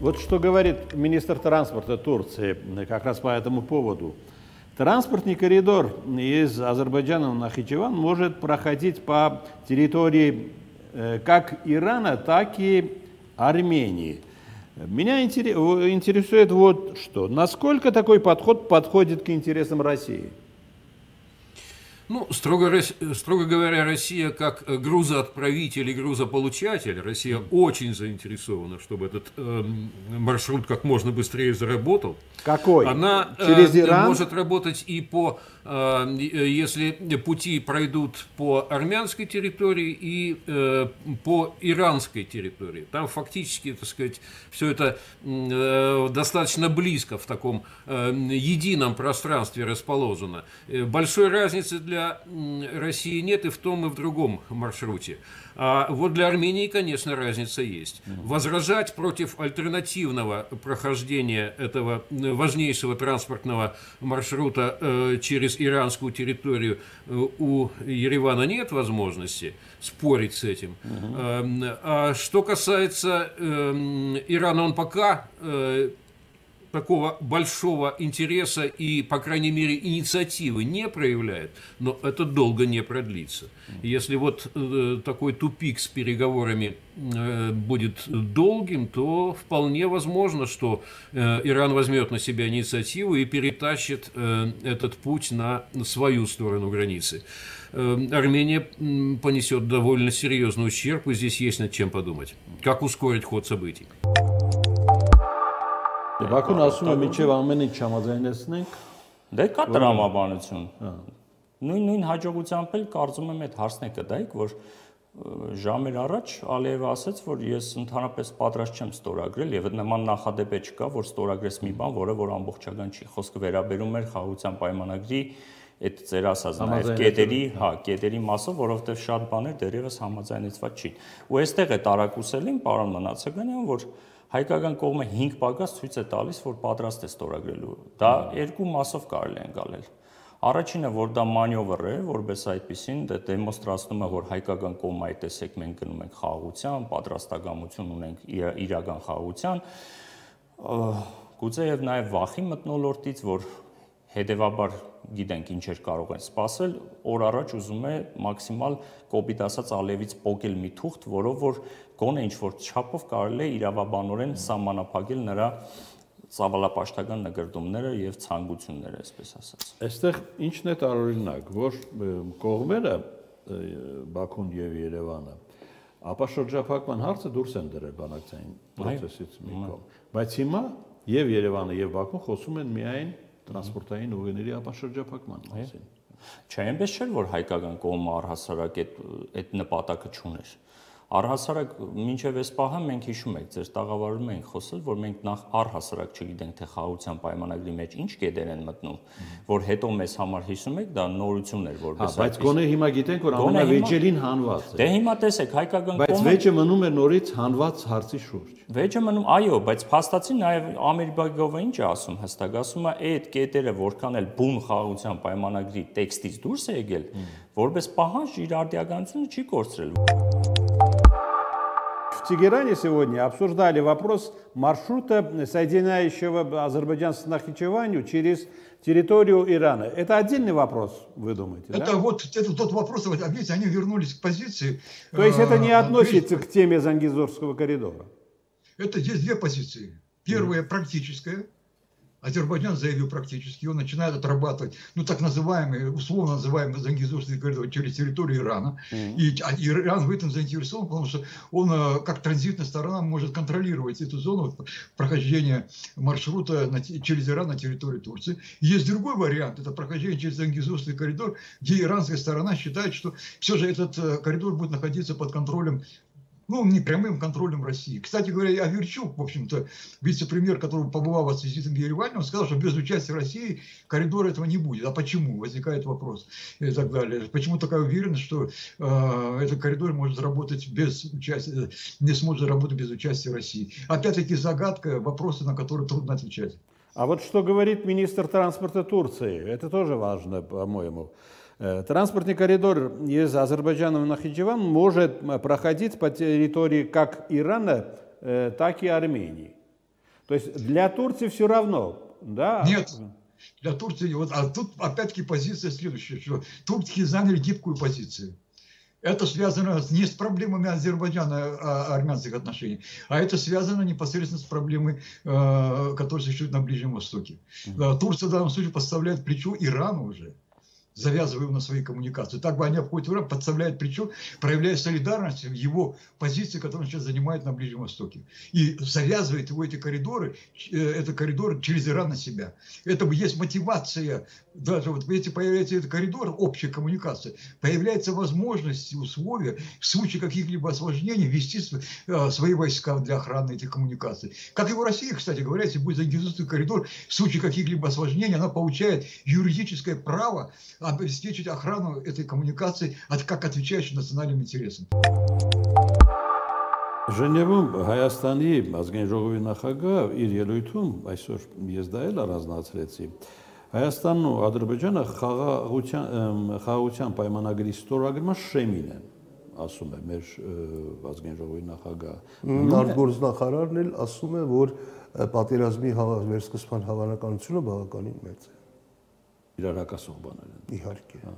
Вот что говорит министр транспорта Турции как раз по этому поводу. Транспортный коридор из Азербайджана в Нахичеван может проходить по территории э, как Ирана, так и Армении. Меня интересует вот что. Насколько такой подход подходит к интересам России? Ну, строго, строго говоря, Россия как грузоотправитель и грузополучатель, Россия очень заинтересована, чтобы этот э, маршрут как можно быстрее заработал. Какой? Она Через э, Иран? может работать и по Э, если пути пройдут по армянской территории и э, по иранской территории. Там фактически, так сказать, все это э, достаточно близко в таком едином пространстве расположено. Большой разницы для России нет и в том, и в другом маршруте. А вот для Армении, конечно, разница есть. Возражать против альтернативного прохождения этого важнейшего транспортного маршрута через иранскую территорию э, у Еревана нет возможности спорить с этим. Угу. А что касается эм, Ирана, он пока э, такого большого интереса и, по крайней мере, инициативы не проявляет, но это долго не продлится. Если вот э, такой тупик с переговорами э, будет долгим, то вполне возможно, что э, Иран возьмет на себя инициативу и перетащит э, этот путь на свою сторону границы. Э, Армения понесет довольно серьезный ущерб, и здесь есть над чем подумать. Как ускорить ход событий. Բաքուն ասում է միջև ամեն ինչ չհամաձայնեցնենք։ Դե կա տրամաբանություն։ Նույն նույն հաջողությամբ էլ կարծում եմ այդ հարցն է կդայք, որ ժամեր առաջ Ալիևը ասաց, որ ես ընդհանրապես պատրաստ չեմ ստորագրել եւ նման նախադեպ չկա, որ ստորագրես մի բան, որը որ ամբողջական չի։ Խոսքը վերաբերում էր խաղաղության պայմանագրի այդ ծեր ասած նաև կետերի, հա, կետերի մասը, որովհետև շատ բաներ դերևս համաձայնեցված չի։ Ու այստեղ է տարակուսելին պարոն Մնացականյան, որ հայկական կողմը 5 պակաս ցույց է տալիս, որ պատրաստ է ստորագրելու։ Դա երկու մասով կարելի է անցալել։ Առաջինը, որ դա մանևր է, որբես այդպեսին դա դե դեմոնստրացնում է, որ հայկական կողմը այդ տեսեք մենք գնում ենք խաղաղության, պատրաստակամություն ունենք իրական խաղաղության, գուցե եւ նաեւ վախի մտնոլորտից, որ հետեւաբար գիտենք ինչեր կարող են սпасել, օր առաջ ուզում է մաքսիմալ կոպիտ ասած ալևից փոկել մի թուղթ, որով որ գոնե ինչ որ չափով կարելի է իրավաբանորեն սահմանափակել նրա ծավալապաշտական նկարտումները եւ ցանկությունները, այսպես ասած։ Այստեղ ինչն է տարօրինակ, որ կողմերը Բաքուն եւ Երևանը ապա շրջափակման հարցը դուրս են դրել բանակցային process-ից մի կողմ։ Բայց հիմա եւ Երևանը եւ Բաքուն խոսում են միայն տրանսպորտային ուղիների ապաշրջափակման մասին։ Չէ, այնպես չէր, որ հայկական կողմը առհասարակ այդ այդ նպատակը չուներ։ Առհասարակ մինչև այս պահը մենք հիշում եք, ձեր տաղավարում ենք խոսել, որ մենք նախ առհասարակ չգիտենք թե խաղաղության պայմանագրի մեջ ինչ կետեր են մտնում, որ հետո մեզ համար հիշում եք, դա նորություն էր որպես այդպես։ Բայց գոնե հիմա գիտենք, որ ամենավեճերին հանված է։ Դե հիմա տեսեք, հայկական կողմը Բայց վեճը մնում է նորից հանված հարցի շուրջ։ Վեճը մնում, այո, բայց փաստացին նաև Ամերիկայով ինչ է ասում հստակ, ասում է այդ կետերը որքան էլ բուն խաղաղության պայմանագրի տեքստից դուրս է եկել, որպես պահանջ իր արդիականությունը չի կորցրել։ Тегеране сегодня обсуждали вопрос маршрута, соединяющего Азербайджан с Нахичеванью через территорию Ирана. Это отдельный вопрос, вы думаете? Это да? вот это тот вопрос, вот, видите, они вернулись к позиции. То есть это не э, относится к теме Зангизорского коридора? Это здесь две позиции. Первая практическая, Азербайджан заявил практически, он начинает отрабатывать, ну, так называемый, условно называемый Зангизурский коридор через территорию Ирана. Mm-hmm. И а Иран в этом заинтересован, потому что он, э, как транзитная сторона, может контролировать эту зону прохождения маршрута на, через Иран на территорию Турции. Есть другой вариант, это прохождение через Зангизурский коридор, где иранская сторона считает, что все же этот э, коридор будет находиться под контролем ну, не прямым контролем России. Кстати говоря, Аверчук, в общем-то, вице-премьер, который побывал с визитом в Ереване, он сказал, что без участия России коридора этого не будет. А почему? Возникает вопрос и так далее. Почему такая уверенность, что э, этот коридор может работать без участия, не сможет работать без участия России? Опять-таки загадка, вопросы, на которые трудно отвечать. А вот что говорит министр транспорта Турции, это тоже важно, по-моему. Э, транспортный коридор из Азербайджана в Нахичеван может проходить по территории как Ирана, э, так и Армении. То есть для Турции все равно, да? Нет, для Турции, вот, а тут опять-таки позиция следующая, что турки заняли гибкую позицию. Это связано не с проблемами Азербайджана, а армянских отношений, а это связано непосредственно с проблемой, э, которая существует на Ближнем Востоке. Турция в данном случае поставляет плечо Ирану уже завязывая на свои коммуникации. Так бы они обходят Иран, подставляют плечо, проявляя солидарность в его позиции, которую он сейчас занимает на Ближнем Востоке. И завязывает его эти коридоры, э, это коридор через Иран на себя. Это есть мотивация, даже вот если появляется этот коридор, общая коммуникация, появляется возможность, условия в случае каких-либо осложнений вести э, свои войска для охраны этих коммуникаций. Как и в России, кстати говоря, если будет задействован коридор, в случае каких-либо осложнений, она получает юридическое право обеспечить охрану этой коммуникации, как отвечающей национальным интересам. Ժնևում Հայաստանի ազգային ժողովի նախագահ իր ելույթում այսօր ես դա էլ առանձնացրեցի Հայաստանն ու Ադրբեջանը խաղաղության խաղաղության պայմանագրի ստորագրման շեմին են ասում է մեր ազգային ժողովի նախագահ արտգործնախարարն էլ ասում է որ պատերազմի վերսկսման հավանականությունը բավականին մեծ է իրար հակասող բաներ են։ Իհարկե։ հա։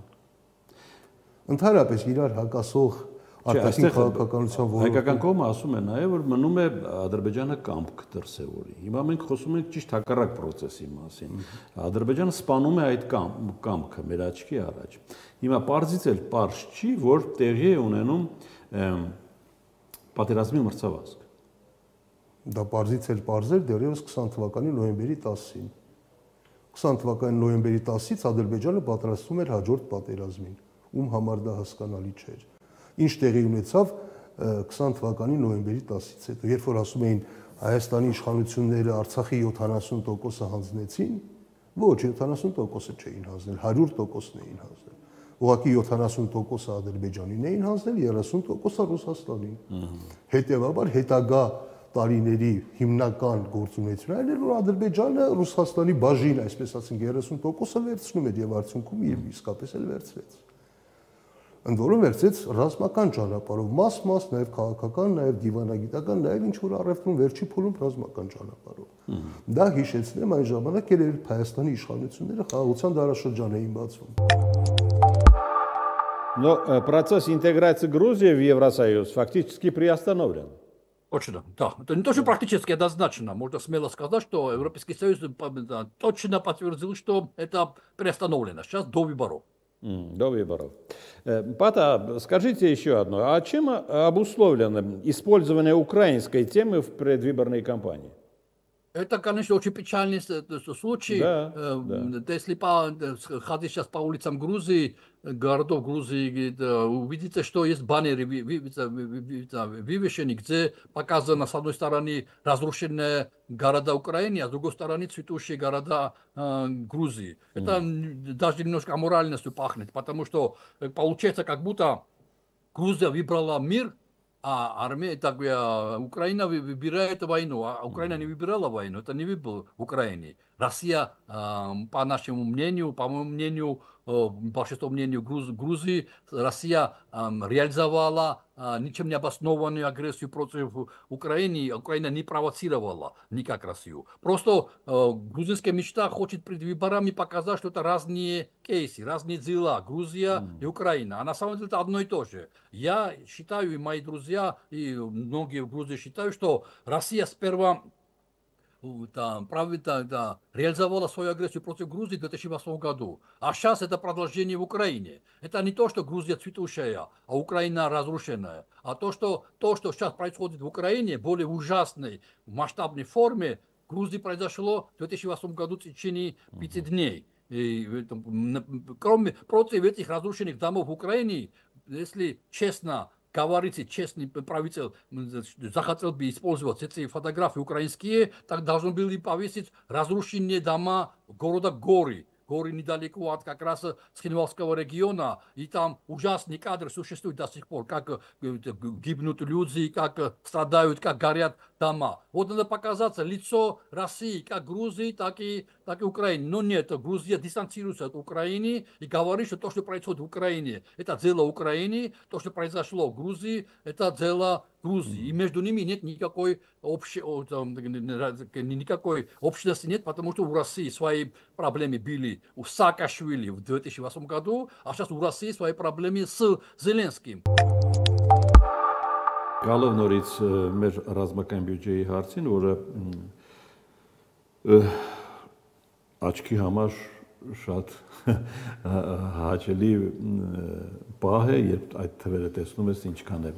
Ընդհանրապես իրար հակասող արտաքին քաղաքականության որոշ հայկական կողմը ասում է նաև որ մնում է Ադրբեջանը կամք դրսևորի։ Հիմա մենք խոսում ենք ճիշտ հակառակ process-ի մասին։ Ադրբեջանը սպանում է այդ կամ կամքը մեր աչքի առաջ։ Հիմա parzից էլ parz չի, որ տեղի է ունենում պատերազմի մրցավազք։ Դա parzից էլ parz էր դեռևս 20 թվականի նոյեմբերի 10-ին 20 թվականի նոյեմբերի 10-ից Ադրբեջանը պատրաստվում էր հաջորդ պատերազմին, ում համար դա հասկանալի չէր։ Ինչ տեղի ունեցավ 20 թվականի նոյեմբերի 10-ից հետո, երբ որ ասում էին Հայաստանի իշխանությունները Արցախի 70%-ը հանձնեցին, ոչ 70%-ը չէին հանձնել, 100%-ն էին հանձնել։ Ուղղակի 70%-ը Ադրբեջանին էին հանձնել, 30%-ը Ռուսաստանին։ Հետևաբար հետագա տարիների հիմնական գործունեությունը այն էր, որ Ադրբեջանը Ռուսաստանի բաժին, այսպես ասենք 30%-ը վերցնում էր եւ արդյունքում եւ իսկապես էլ վերցրեց։ Ընդ որում վերցրեց ռազմական ճանապարհով, մաս-մաս, նաև քաղաքական, նաև դիվանագիտական, նաև ինչ որ առևտրում վերջի փուլում ռազմական ճանապարհով։ Դա հիշեցնեմ այն ժամանակ, երբ Հայաստանի իշխանությունները խաղաղության դարաշրջան էին բացում։ Но процесс интеграции Грузии в Евросоюз фактически приостановлен. Точно, да. Это не то, что практически однозначно. Можно смело сказать, что Европейский Союз точно подтвердил, что это приостановлено. Сейчас до выборов. До выборов. Э, Пата, скажите еще одно. А чем обусловлено использование украинской темы в предвыборной кампании? Это, конечно, очень печальный случай. Да, да. Если по, ходить сейчас по улицам Грузии, городов Грузии, увидите, что есть баннеры вывешены, где показано, с одной стороны, разрушенные города Украины, а с другой стороны, цветущие города э, Грузии. Это mm. даже немножко аморальностью пахнет, потому что получается, как будто Грузия выбрала мир, а армия, так Украина выбирает войну, а Украина не выбирала войну, это не выбор в Украине. Россия, по нашему мнению, по моему мнению, большинство мнению Грузии, Россия реализовала ничем не обоснованную агрессию против Украины. Украина не провоцировала никак Россию. Просто грузинская мечта хочет перед выборами показать, что это разные кейсы, разные дела. Грузия и Украина. А на самом деле это одно и то же. Я считаю, и мои друзья, и многие в Грузии считают, что Россия сперва там, правда, да, реализовала свою агрессию против Грузии в 2008 году. А сейчас это продолжение в Украине. Это не то, что Грузия цветущая, а Украина разрушенная. А то, что, то, что сейчас происходит в Украине, более ужасной, масштабной форме, в Грузии произошло в 2008 году в течение пяти дней. И, кроме против этих разрушенных домов в Украине, если честно говорите, честный правитель захотел бы использовать эти фотографии украинские, так должен был и повесить разрушенные дома города Горы. Горы недалеко от как раз Схинвалского региона, и там ужасные кадры существуют до сих пор, как гибнут люди, как страдают, как горят дома. Вот надо показаться лицо России, как Грузии, так и, так и Украины. Но нет, Грузия дистанцируется от Украины и говорит, что то, что происходит в Украине, это дело Украины, то, что произошло в Грузии, это дело Грузии. И между ними нет никакой, общей, никакой общности, нет, потому что у России свои проблемы были у Саакашвили в 2008 году, а сейчас у России свои проблемы с Зеленским. Գալով նորից մեր ռազմական բյուջեի հարցին, որը աչքի համար շատ հաճելի պահ է, երբ այդ թվերը տեսնում ես ինչքան է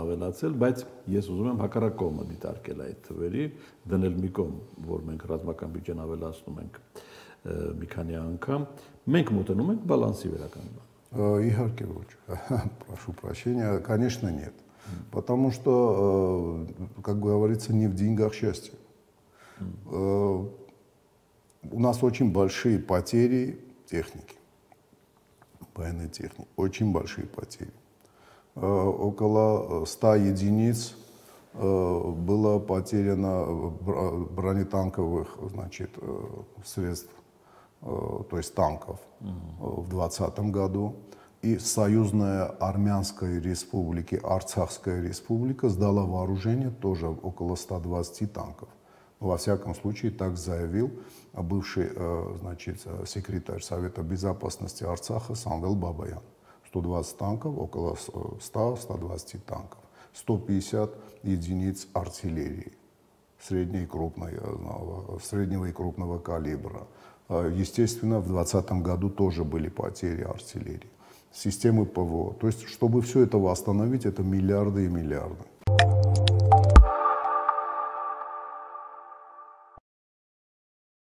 ավելացել, բայց ես ուզում եմ հակառակ կողմը դիտարկել այդ թվերի, դնել մի կողմ, որ մենք ռազմական բյուջեն ավելացնում ենք մի քանի անգամ, մենք մոտենում ենք բալանսի վերականգնման։ Իհարկե ոչ։ Прошу прощения, конечно, нет. Потому что, как говорится, не в деньгах счастье. У нас очень большие потери техники, военной техники, очень большие потери. Около 100 единиц было потеряно бронетанковых значит, средств, то есть танков в 2020 году и Союзная Армянская республика, Арцахская республика сдала вооружение тоже около 120 танков. Во всяком случае, так заявил бывший э, значит, секретарь Совета Безопасности Арцаха Самвел Бабаян. 120 танков, около 100-120 танков, 150 единиц артиллерии средней и крупной, э, среднего и крупного калибра. Э, естественно, в 2020 году тоже были потери артиллерии системы ПВО. То есть, чтобы все это восстановить, это миллиарды и миллиарды.